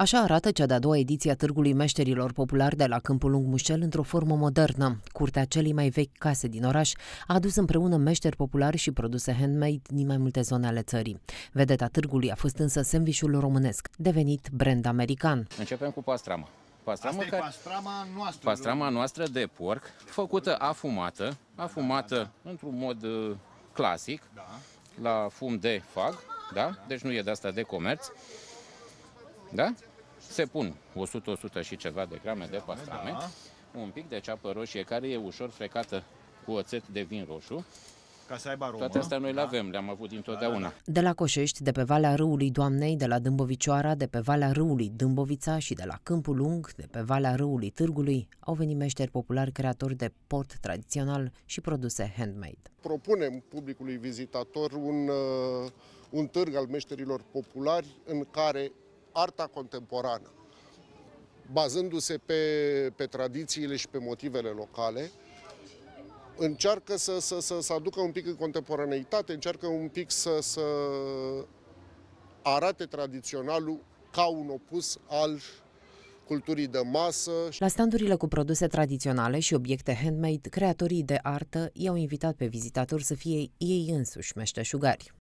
Așa arată cea de-a doua ediție a Târgului Meșterilor Populari de la Câmpul Lung Mușel într-o formă modernă. Curtea celei mai vechi case din oraș a adus împreună meșteri populari și produse handmade din mai multe zone ale țării. Vedeta târgului a fost însă sandvișul românesc, devenit brand american. Începem cu pastrama. Pastrama, Asta e pastrama noastră. Pastrama noastră de porc, făcută afumată, afumată da, da. într-un mod uh, clasic, da. la fum de fag, da? da? Deci nu e de asta de comerț. Da? Se pun 100-100 și ceva de grame de pastrame, da. un pic de ceapă roșie care e ușor frecată cu oțet de vin roșu, ca să aibă aromă. Toate astea noi le da. avem, le-am avut dintotdeauna. Da, da, da. De la Coșești, de pe Valea Râului Doamnei, de la Dâmbovicioara, de pe Valea Râului Dâmbovița și de la Câmpul Lung, de pe Valea Râului Târgului, au venit meșteri populari creatori de port tradițional și produse handmade. Propunem publicului vizitator un, uh, un târg al meșterilor populari în care arta contemporană, bazându-se pe, pe tradițiile și pe motivele locale, încearcă să, să, să, să aducă un pic în contemporaneitate, încearcă un pic să, să arate tradiționalul ca un opus al culturii de masă. La standurile cu produse tradiționale și obiecte handmade, creatorii de artă i-au invitat pe vizitatori să fie ei însuși meșteșugari.